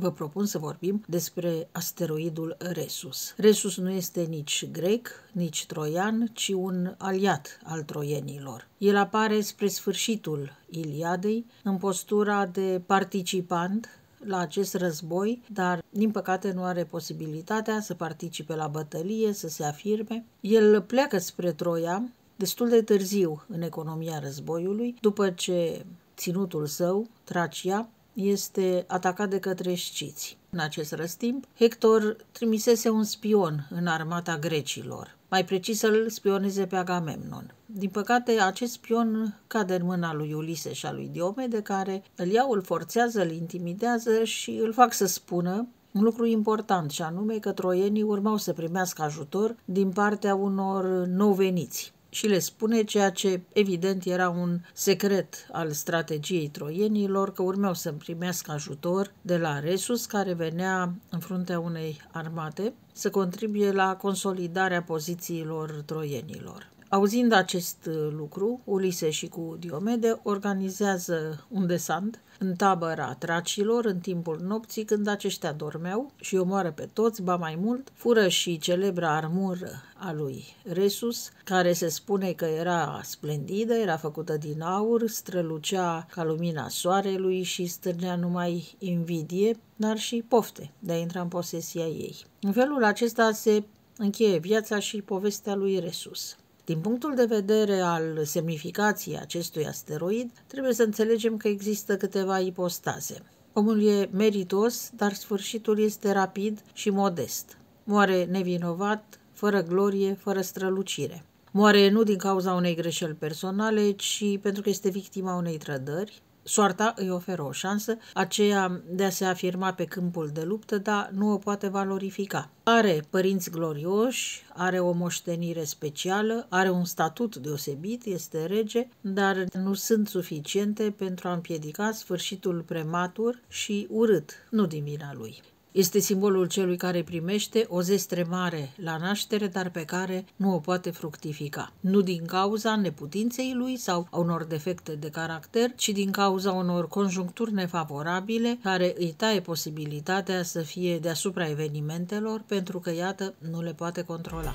vă propun să vorbim despre asteroidul Resus. Resus nu este nici grec, nici troian, ci un aliat al troienilor. El apare spre sfârșitul Iliadei în postura de participant la acest război, dar din păcate nu are posibilitatea să participe la bătălie, să se afirme. El pleacă spre Troia destul de târziu în economia războiului, după ce ținutul său, Tracia, este atacat de către sciți. În acest răstimp, Hector trimisese un spion în armata grecilor, mai precis să-l spioneze pe Agamemnon. Din păcate, acest spion cade în mâna lui Ulise și a lui Diomede, care îl iau, îl forțează, îl intimidează și îl fac să spună un lucru important, și anume că troienii urmau să primească ajutor din partea unor nou veniți și le spune ceea ce evident era un secret al strategiei troienilor, că urmeau să primească ajutor de la Resus, care venea în fruntea unei armate să contribuie la consolidarea pozițiilor troienilor. Auzind acest lucru, Ulise și cu Diomede organizează un desant în tabăra tracilor în timpul nopții când aceștia dormeau și omoară pe toți, ba mai mult, fură și celebra armură a lui Resus, care se spune că era splendidă, era făcută din aur, strălucea ca lumina soarelui și stârnea numai invidie, dar și pofte de a intra în posesia ei. În felul acesta se încheie viața și povestea lui Resus. Din punctul de vedere al semnificației acestui asteroid, trebuie să înțelegem că există câteva ipostaze. Omul e meritos, dar sfârșitul este rapid și modest. Moare nevinovat, fără glorie, fără strălucire. Moare nu din cauza unei greșeli personale, ci pentru că este victima unei trădări, Soarta îi oferă o șansă, aceea de a se afirma pe câmpul de luptă, dar nu o poate valorifica. Are părinți glorioși, are o moștenire specială, are un statut deosebit, este rege, dar nu sunt suficiente pentru a împiedica sfârșitul prematur și urât, nu din vina lui. Este simbolul celui care primește o zestre mare la naștere, dar pe care nu o poate fructifica. Nu din cauza neputinței lui sau a unor defecte de caracter, ci din cauza unor conjuncturi nefavorabile care îi taie posibilitatea să fie deasupra evenimentelor pentru că, iată, nu le poate controla.